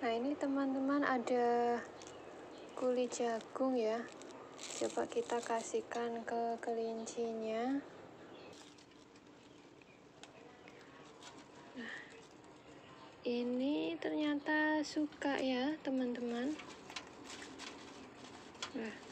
Nah ini teman-teman ada kulit jagung ya. Coba kita kasihkan ke kelincinya. Nah, ini ternyata suka ya teman-teman. Nah.